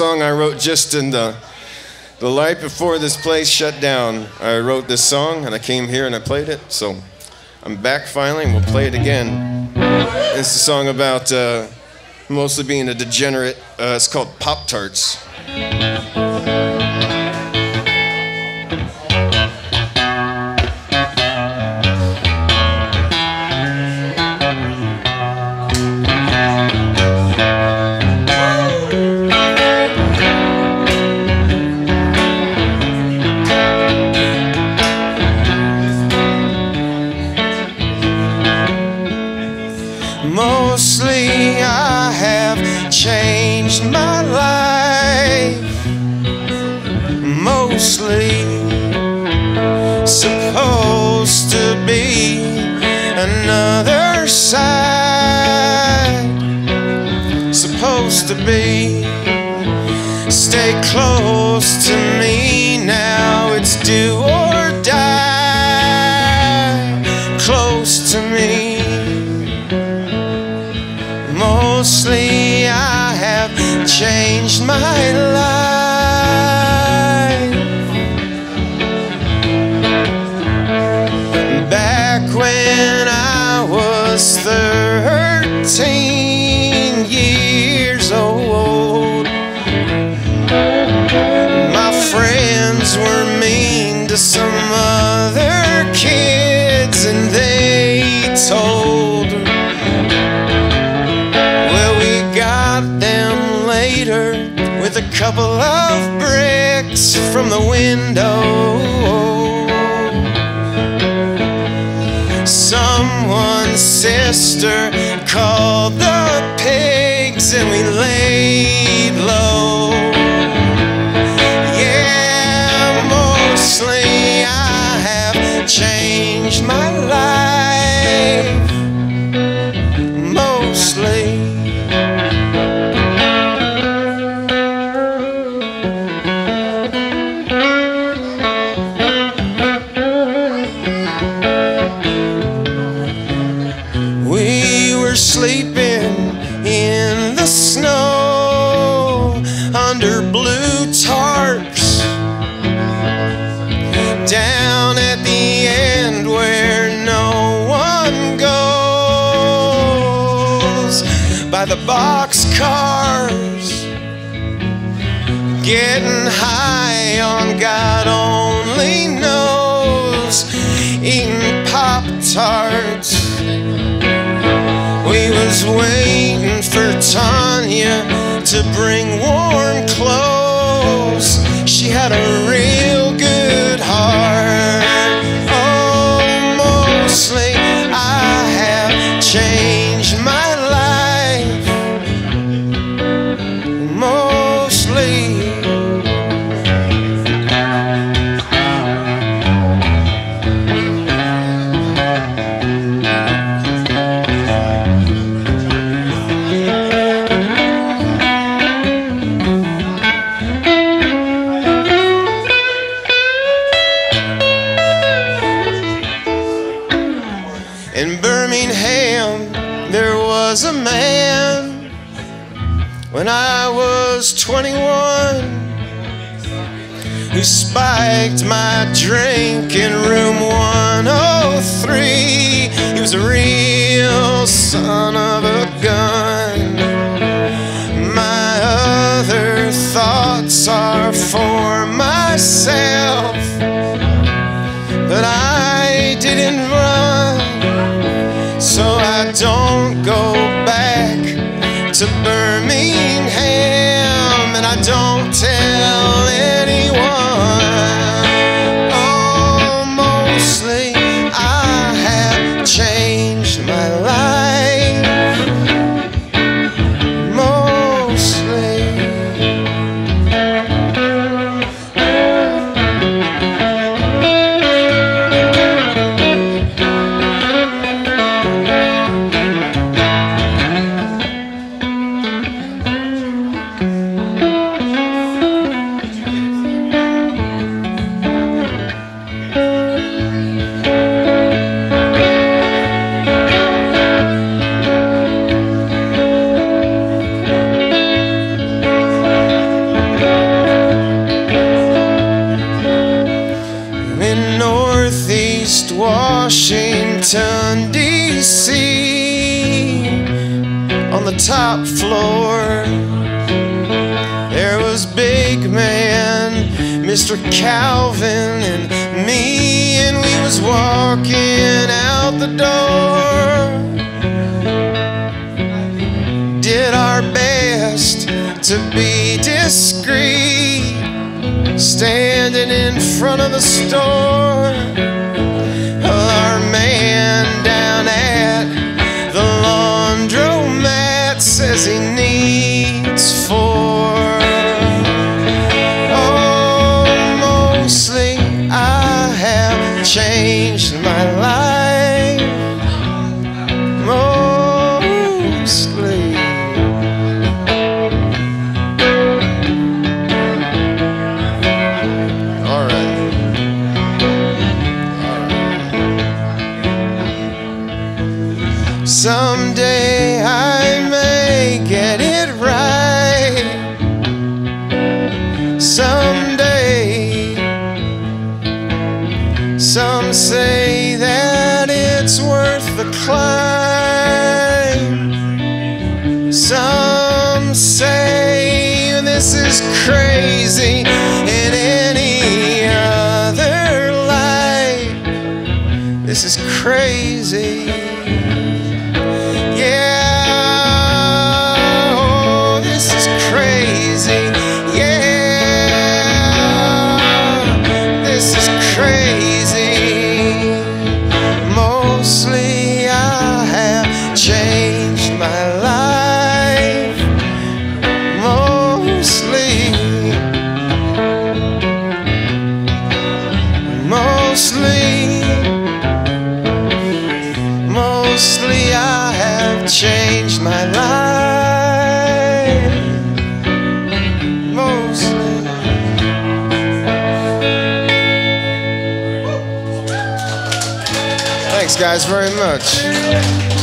song I wrote just in the the light before this place shut down. I wrote this song and I came here and I played it. So I'm back finally and we'll play it again. It's a song about uh, mostly being a degenerate. Uh, it's called Pop Tarts. To be stay close to me now. It's do or die. Close to me. Mostly I have changed my life. Told well, we got them later with a couple of bricks from the window. Someone's sister called the pigs and we laid low. Getting high on God only knows. Eating pop tarts we was waiting for Tanya to bring warm when I was 21 who spiked my drink in room 103. He was a real son of a gun. My other thoughts are for myself, Washington, D.C. On the top floor, there was Big Man, Mr. Calvin, and me, and we was walking out the door. Did our best to be discreet, standing in front of the store. Changed my life. This is crazy in any other light. This is crazy. Guys, very much.